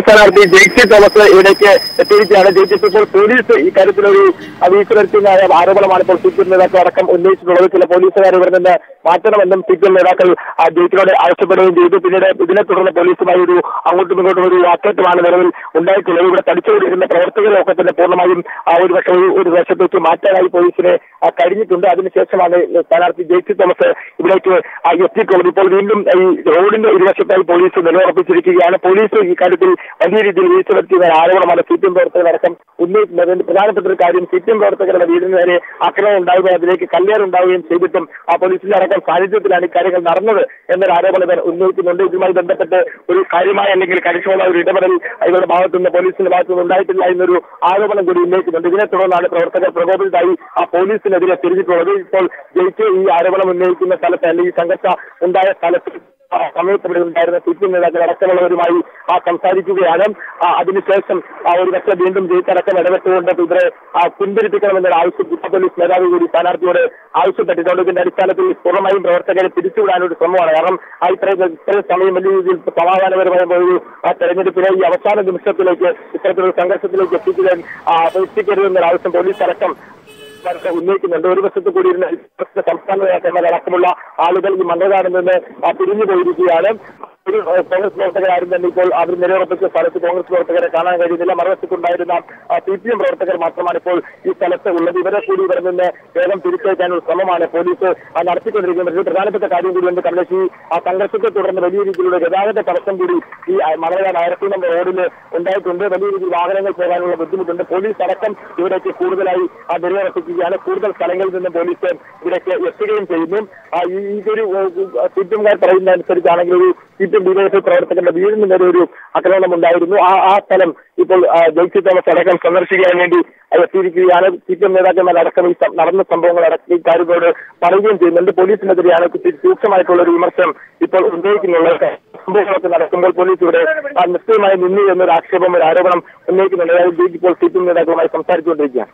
സ്ഥാനാർത്ഥി ജെയ്സി തോമസ് ഇവിടേക്ക് എത്തിയിരിക്കുകയാണ്. ജെയ്സി ഇപ്പോൾ പോലീസ് ഇക്കാര്യത്തിലൊരു വീഴ്ച വരുത്തുന്ന ആരോപണമാണ് ഇപ്പോൾ സി പി എം നേതാക്കൾ അടക്കം ഉന്നയിച്ചിട്ടുള്ളത്. ചില പോലീസുകാർ ഇവിടെ നിന്ന് മാറ്റണമെന്നും സി പി എം നേതാക്കൾ ജെയ്സിനോട് ആവശ്യപ്പെടുകയും ചെയ്തു. പിന്നീട് ഇതിനെ തുടർന്ന് പോലീസുമായി ഒരു അങ്ങോട്ടും ഇങ്ങോട്ടും ഒരു വാക്കേറ്റമാണ് നിലവിൽ ഉണ്ടായിട്ടുള്ളത്. ഇവിടെ തടിച്ചുകൊണ്ടിരുന്ന പ്രവർത്തകരൊക്കെ തന്നെ പൂർണമായും ആ ഒരു പക്ഷേ ഒരു ഒരു വശത്തേക്ക് മാറ്റാനായി പോലീസിനെ കഴിഞ്ഞിട്ടുണ്ട്. അതിനുശേഷമാണ് സ്ഥാനാർത്ഥി ജെയ്സി തോമസ് ഇവിടേക്ക് എത്തിയിട്ടുള്ളത്. ഇപ്പോൾ വീണ്ടും ഈ റോഡിന്റെ ഇരുവശത്തായി പോലീസ് നിലയുറപ്പിച്ചിരിക്കുകയാണ്. പോലീസ് ഈ കാര്യത്തിൽ വലിയ രീതിയിൽ വീഴ്ച വരുത്തിയ ആരോപണമാണ് സി പി എം പ്രവർത്തകരടക്കം ഉന്നയിക്കുന്നത്. അതിന്റെ പ്രധാനപ്പെട്ട ഒരു കാര്യം സി പി എം പ്രവർത്തകരുടെ വീടിന് നേരെ ആക്രമണം ഉണ്ടാവുകയും അതിലേക്ക് കല്ലേറുണ്ടാവുകയും ചെയ്തിട്ടും ആ പോലീസിന്റെ അടക്കം സാന്നിധ്യത്തിലാണ് ഇക്കാര്യങ്ങൾ നടന്നത് എന്നൊരു ആരോപണം ഇവർ ഉന്നയിക്കുന്നുണ്ട്. ഇതുമായി ബന്ധപ്പെട്ട് ഒരു കാര്യമായ അല്ലെങ്കിൽ കണിശമായ ഒരു ഇടപെടൽ ഇവരുടെ ഭാഗത്തു നിന്ന് പോലീസിന്റെ ഭാഗത്തുനിന്ന് ഉണ്ടായിട്ടില്ല എന്നൊരു ആരോപണം കൂടി ഉന്നയിക്കുന്നുണ്ട്. ഇതിനെ തുടർന്നാണ് പ്രവർത്തകർ പ്രകോപിതരായി ആ പോലീസിനെതിരെ തിരിഞ്ഞിട്ടുള്ളത്. ഇപ്പോൾ ജയിച്ച് ഈ ആരോപണം ഉന്നയിക്കുന്ന സ്ഥലത്ത് അല്ലെങ്കിൽ സംഘർഷ ഉണ്ടായ സ്ഥലത്ത് സമയത്ത് ഇവിടെ ഉണ്ടായിരുന്ന സി പി എം നേതാക്കൾ അടക്കമുള്ളവരുമായി ആ സംസാരിക്കുകയാണ്. അതിനുശേഷം ഒരു പക്ഷേ വീണ്ടും ജയിച്ചടക്കം ഇടപെട്ടുകൊണ്ട് ഇവരെ പിന്തിരിപ്പിക്കണമെന്നൊരു ആവശ്യം ജില്ലാ പോലീസ് മേധാവി കൂടി സ്ഥാനാർത്ഥിയോട് ആവശ്യപ്പെട്ടിട്ടുണ്ട്. ഇതിന്റെ അടിസ്ഥാനത്തിൽ പൂർണമായും പ്രവർത്തകരെ തിരിച്ചുവിടാനൊരു ശ്രമമാണ്. കാരണം ആ ഇത്രയും ഇത്രയും സമയം വലിയ രീതിയിൽ സമാധാനപരമായ ഒരു തെരഞ്ഞെടുപ്പിലെ ഈ അവസാന നിമിഷത്തിലേക്ക് ഇത്തരത്തിലൊരു സംഘർഷത്തിലേക്ക് എത്തിക്കാൻ എത്തിക്കരുതെന്നൊരു ആവശ്യം പോലീസ് അടക്കം ഉന്നയിക്കുന്നുണ്ട്. ഒരു വശത്ത് കൂടി ഇരുന്ന സംസ്ഥാന നേതാക്കന്മാർ അടക്കമുള്ള ആളുകൾ ഈ മണ്ഡലകാരിൽ നിന്ന് പിരിഞ്ഞു പോയിരിക്കുകയാണ് ഒരു കോൺഗ്രസ് പ്രവർത്തകരാരും തന്നെ ഇപ്പോൾ അവർ നിലയുറപ്പിച്ച സ്ഥലത്ത് കോൺഗ്രസ് പ്രവർത്തകരെ കാണാൻ കഴിയുന്നില്ല. മറുവശത്തുണ്ടായിരുന്ന സി പി എം പ്രവർത്തകർ മാത്രമാണ് ഇപ്പോൾ ഈ സ്ഥലത്ത് ഉള്ളത്. ഇവരെ കൂടി ഇവരിൽ നിന്ന് വേഗം തിരിച്ചയക്കാനുള്ള ശ്രമമാണ് പോലീസ് നടത്തിക്കൊണ്ടിരിക്കുന്നത്. ഒരു പ്രധാനപ്പെട്ട കാര്യം കൂടി ഉണ്ട് കമലേഷ്. ഈ ആ സംഘർഷത്തെ തുടർന്ന് വലിയ രീതിയിലുള്ള ഗതാഗത തടസ്സം കൂടി ഈ മലയാള ആയിരത്തി നമ്പർ റോഡിൽ ഉണ്ടായിട്ടുണ്ട്. വലിയ രീതിയിൽ വാഹനങ്ങൾ പോകാനുള്ള ബുദ്ധിമുട്ടുണ്ട്. പോലീസ് അടക്കം ഇവിടേക്ക് കൂടുതലായി നിലയുറപ്പിക്കുകയാണ് കൂടുതൽ സ്ഥലങ്ങളിൽ നിന്ന് പോലീസ് ഇവിടേക്ക് എത്തുകയും ചെയ്യുന്നു. ഈ ഒരു പി പറയുന്ന അനുസരിച്ചാണെങ്കിൽ ഒരു സി എം ഡിവൈഎഫ്ഐ പ്രവർത്തകരുടെ വീടിന് നേരെ ഒരു ആക്രമണം ഉണ്ടായിരുന്നു ആ ആ സ്ഥലം ഇപ്പോൾ ജയിച്ചു തോമസ് അടക്കം സന്ദർശിക്കാൻ വേണ്ടി എത്തിയിരിക്കുകയാണ്. സി പി എം നേതാക്കന്മാർ അടക്കം ഈ നടന്ന സംഭവങ്ങൾ അടക്കം ഇക്കാര്യത്തോട് പറയുകയും ചെയ്യുന്നുണ്ട് പോലീസിനെതിരെയാണ് രൂക്ഷമായിട്ടുള്ള ഒരു വിമർശനം ഇപ്പോൾ ഉന്നയിക്കുന്നുള്ളത്. സംഭവങ്ങളൊക്കെ നടക്കുമ്പോൾ പോലീസ് ഇവിടെ നിശ്ചയമായി നിന്നു എന്നൊരു ആക്ഷേപം ഒരു ആരോപണം ഉന്നയിക്കുന്നുണ്ട്. അതായത് ഇപ്പോൾ സി പി എം നേതാക്കളുമായി സംസാരിച്ചുകൊണ്ടിരിക്കുകയാണ്.